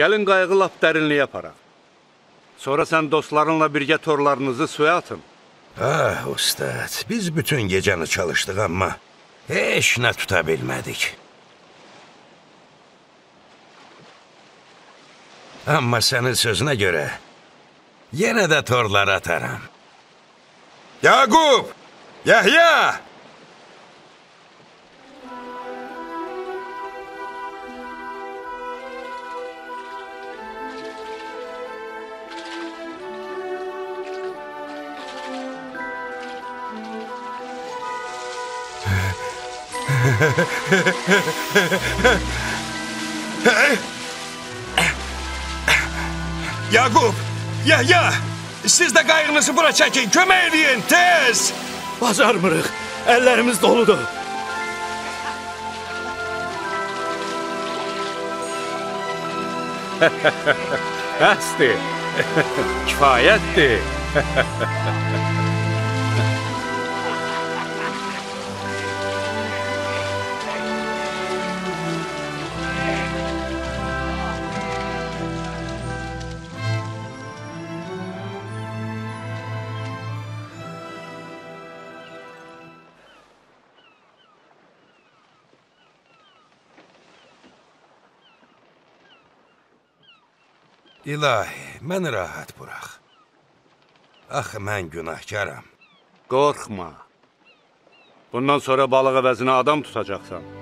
Gəlin qayığı lap dərinliyə aparaq. Sonra sən dostlarınla birgə torlarınızı suya atın. Ah ustad, biz bütün gecəni çalışdıq amma heç nə tuta bilmədik. Amma sənin sözünə görə yenə də torlar ataram. Yaqub! Yahya! Yaqub! Yahya! Siz də qayığınızı bura çəkin, kömək edin, tez! Bacarmırıq. Əllərimiz doludur. Bəsdir. Kifayətdir. İlahi, məni rahat burax. Axı mən günahkaram. Qorxma. Bundan sonra balıq əvəzinə adam tutacaqsan.